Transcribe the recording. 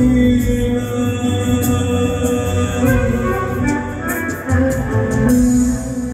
you.